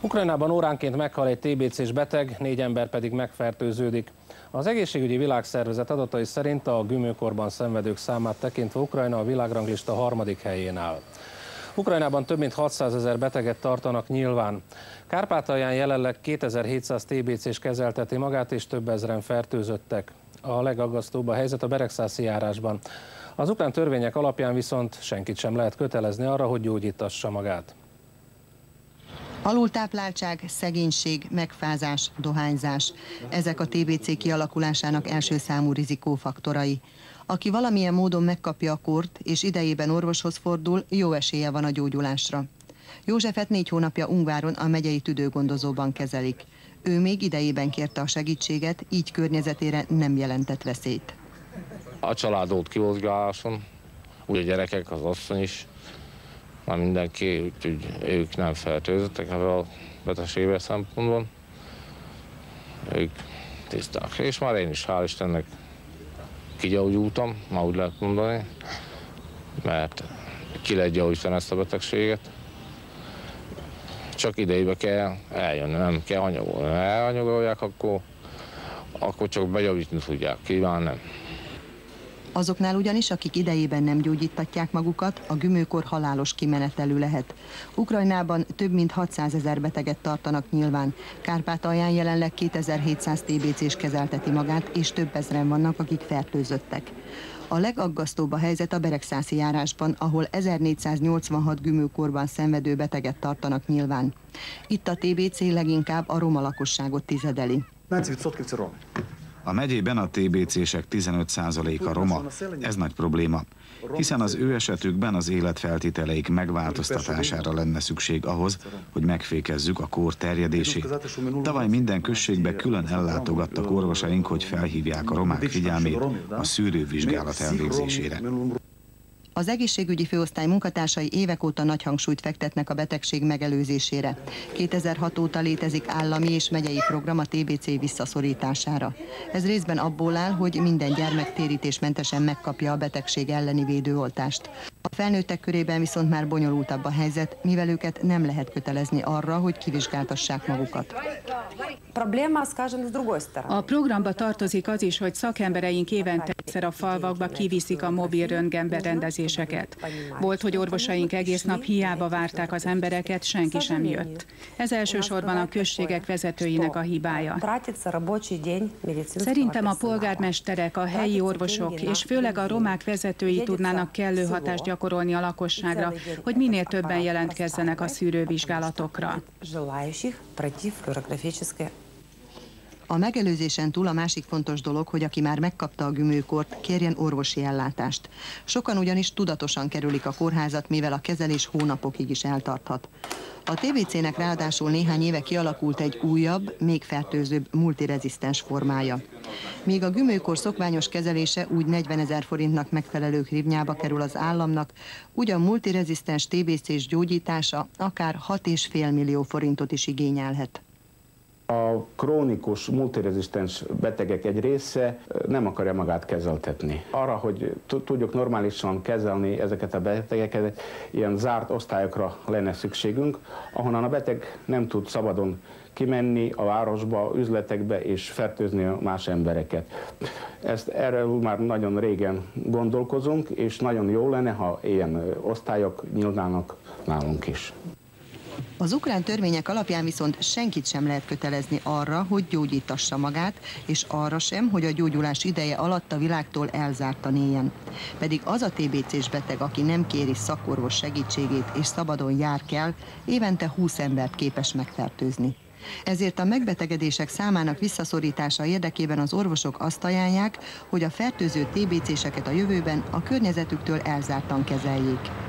Ukrajnában óránként meghal egy TBC-s beteg, négy ember pedig megfertőződik. Az egészségügyi világszervezet adatai szerint a gümőkorban szenvedők számát tekintve Ukrajna a világranglista harmadik helyén áll. Ukrajnában több mint 600 ezer beteget tartanak nyilván. Kárpátalján jelenleg 2700 TBC-s kezelteti magát, és több ezeren fertőzöttek. A legaggasztóbb a helyzet a Beregszászi járásban. Az ukrán törvények alapján viszont senkit sem lehet kötelezni arra, hogy gyógyítassa magát. Alultápláltság, szegénység, megfázás, dohányzás. Ezek a TBC kialakulásának első számú rizikófaktorai. Aki valamilyen módon megkapja a kort, és idejében orvoshoz fordul, jó esélye van a gyógyulásra. Józsefet négy hónapja Ungváron a megyei tüdőgondozóban kezelik. Ő még idejében kérte a segítséget, így környezetére nem jelentett veszélyt. A családot kivozgáláson, úgy a gyerekek, az asszony is, már mindenki, úgyhogy ők nem fertőzöttek ebben a betegségben szempontból. Ők tiszták. És már én is, hál' Istennek, kigyógyultam, ma úgy lehet mondani, mert ki lehet gyógyítani ezt a betegséget. Csak idejébe kell eljönni, nem kell anyagolni. Ha elanyagolják, akkor, akkor csak begyógyítani tudják, kíván nem. Azoknál ugyanis, akik idejében nem gyógyítatják magukat, a gümőkor halálos kimenetelű lehet. Ukrajnában több mint 600 ezer beteget tartanak nyilván. Kárpátalján jelenleg 2700 TBC-s kezelteti magát, és több ezren vannak, akik fertőzöttek. A legaggasztóbb a helyzet a Beregszászi járásban, ahol 1486 gümőkorban szenvedő beteget tartanak nyilván. Itt a TBC leginkább a roma lakosságot tizedeli. 90% romi. A megyében a TBC-sek 15%-a roma. Ez nagy probléma, hiszen az ő esetükben az életfeltételeik megváltoztatására lenne szükség ahhoz, hogy megfékezzük a kór terjedését. Tavaly minden községbe külön ellátogattak orvosaink, hogy felhívják a romák figyelmét a szűrővizsgálat elvégzésére. Az egészségügyi főosztály munkatársai évek óta nagy hangsúlyt fektetnek a betegség megelőzésére. 2006 óta létezik állami és megyei program a TBC visszaszorítására. Ez részben abból áll, hogy minden gyermek térítésmentesen megkapja a betegség elleni védőoltást. A felnőttek körében viszont már bonyolultabb a helyzet, mivel őket nem lehet kötelezni arra, hogy kivizsgáltassák magukat. A programba tartozik az is, hogy szakembereink évente egyszer a falvakba kiviszik a mobil röntgenberendezéseket. Volt, hogy orvosaink egész nap hiába várták az embereket, senki sem jött. Ez elsősorban a községek vezetőinek a hibája. Szerintem a polgármesterek, a helyi orvosok és főleg a romák vezetői tudnának kellő hatást gyakorolni a lakosságra, hogy minél többen jelentkezzenek a szűrővizsgálatokra. A megelőzésen túl a másik fontos dolog, hogy aki már megkapta a gümőkort, kérjen orvosi ellátást. Sokan ugyanis tudatosan kerülik a kórházat, mivel a kezelés hónapokig is eltarthat. A TBC-nek ráadásul néhány éve kialakult egy újabb, még fertőzőbb multirezisztens formája. Míg a gümőkor szokványos kezelése úgy 40 ezer forintnak megfelelő hrivnyába kerül az államnak, úgy a multirezisztens TBC-s gyógyítása akár 6,5 millió forintot is igényelhet. A krónikus, multirezisztens betegek egy része nem akarja magát kezeltetni. Arra, hogy tudjuk normálisan kezelni ezeket a betegeket, ilyen zárt osztályokra lenne szükségünk, ahonnan a beteg nem tud szabadon kimenni a városba, üzletekbe és fertőzni más embereket. Ezt erről már nagyon régen gondolkozunk, és nagyon jó lenne, ha ilyen osztályok nyílnának nálunk is. Az ukrán törvények alapján viszont senkit sem lehet kötelezni arra, hogy gyógyítassa magát, és arra sem, hogy a gyógyulás ideje alatt a világtól elzártan éljen. Pedig az a TBC-s beteg, aki nem kéri szakorvos segítségét és szabadon jár kell, évente 20 embert képes megfertőzni. Ezért a megbetegedések számának visszaszorítása érdekében az orvosok azt ajánlják, hogy a fertőző TBC-seket a jövőben a környezetüktől elzártan kezeljék.